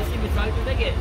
ऐसी मिसाल तो देखिए